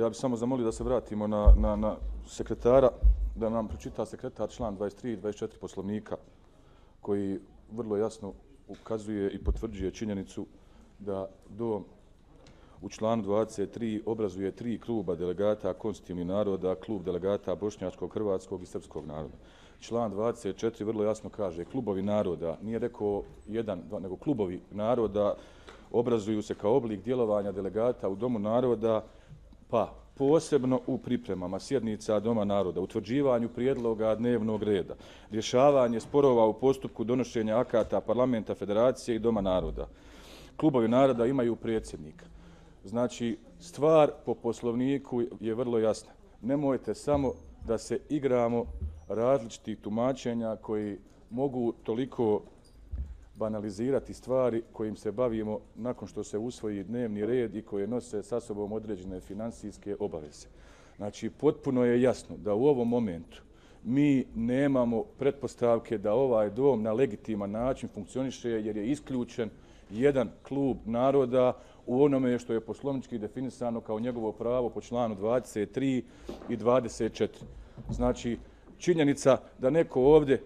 Ja bih samo zamolio da se vratimo na, na, na sekretara, da nam pročita sekretar član 23 i 24 poslovnika, koji vrlo jasno ukazuje i potvrđuje činjenicu da do u članu 23 obrazuje tri kluba delegata konstitutivnih naroda, klub delegata bošnjačkog, hrvatskog i srpskog naroda. Član 24 vrlo jasno kaže klubovi naroda, nije rekao jedan, dva, nego klubovi naroda obrazuju se kao oblik djelovanja delegata u Domu naroda, pa posebno u pripremama sjednica Doma naroda, utvrđivanju prijedloga dnevnog reda, rješavanje sporova u postupku donošenja akata parlamenta, federacije i Doma naroda. Klubovi naroda imaju predsjednika. Znači, stvar po poslovniku je vrlo jasna. Nemojte samo da se igramo različitih tumačenja koji mogu toliko banalizirati stvari kojim se bavimo nakon što se usvoji dnevni red i koje nose sa sobom određene finansijske obaveze. Znači, potpuno je jasno da u ovom momentu mi nemamo pretpostavke da ovaj dom na legitiman način funkcioniše jer je isključen jedan klub naroda u onome što je poslovnički definisano kao njegovo pravo po članu 23 i 24. Znači, činjenica da neko ovdje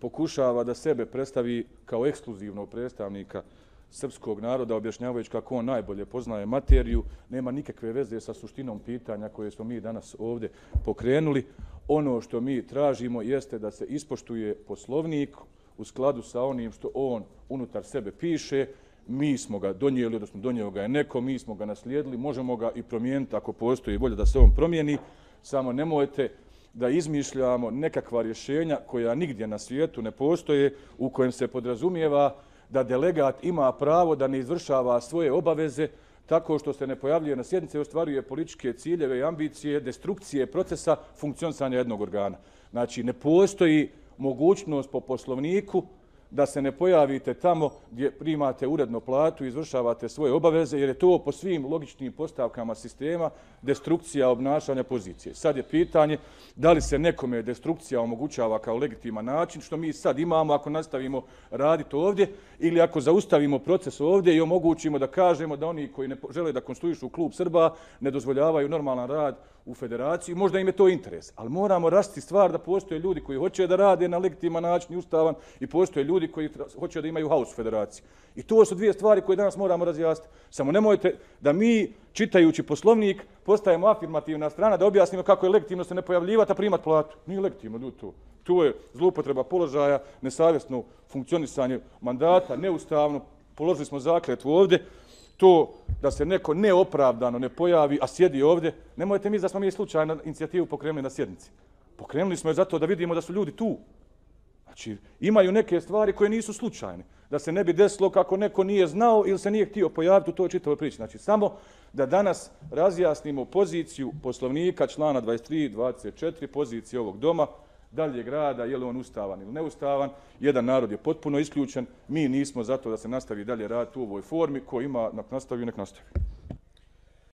pokušava da sebe predstavi kao ekskluzivnog predstavnika srpskog naroda, objašnjavajući kako on najbolje poznaje materiju, nema nikakve veze sa suštinom pitanja koje smo mi danas ovdje pokrenuli. Ono što mi tražimo jeste da se ispoštuje poslovnik u skladu sa onim što on unutar sebe piše. Mi smo ga donijeli, odnosno donijelo ga je neko, mi smo ga naslijedili, možemo ga i promijeniti ako postoji volja da se on promijeni. Samo nemojte da izmišljamo nekakva rješenja koja nigdje na svijetu ne postoje, u kojem se podrazumijeva da delegat ima pravo da ne izvršava svoje obaveze tako što se ne pojavljuje na sjednice i ostvaruje političke ciljeve i ambicije, destrukcije procesa funkcionisanja jednog organa. Znači, ne postoji mogućnost po poslovniku da se ne pojavite tamo gdje primate uredno platu i izvršavate svoje obaveze, jer je to po svim logičnim postavkama sistema destrukcija obnašanja pozicije. Sad je pitanje da li se nekome destrukcija omogućava kao legitiman način, što mi sad imamo ako nastavimo raditi ovdje, ili ako zaustavimo proces ovdje i omogućimo da kažemo da oni koji ne žele da konstruišu klub Srba ne dozvoljavaju normalan rad u federaciji, možda im je to interes, ali moramo rasti stvar da postoje ljudi koji hoće da rade na legitiman način i ustavan i postoje ljudi koji hoće da imaju haos u federaciji. I to su dvije stvari koje danas moramo razjasniti. Samo nemojte da mi, čitajući poslovnik, postajemo afirmativna strana da objasnimo kako je legitimno se ne pojavljivati, a primat platu. Nije legitimno, ljudi to. To je zlupotreba položaja, nesavjesno funkcionisanje mandata, neustavno. Položili smo zakletvu ovdje to da se neko neopravdano ne pojavi, a sjedi ovdje, nemojte mi da smo mi slučajno inicijativu pokrenuli na sjednici. Pokrenuli smo je zato da vidimo da su ljudi tu. Znači, imaju neke stvari koje nisu slučajne. Da se ne bi desilo kako neko nije znao ili se nije htio pojaviti u toj čitavoj priči. Znači, samo da danas razjasnimo poziciju poslovnika člana 23 24, pozicije ovog doma, dalje grada, je li on ustavan ili neustavan. Jedan narod je potpuno isključen. Mi nismo zato da se nastavi dalje rad u ovoj formi. Ko ima, nek nastavi, nek nastavi.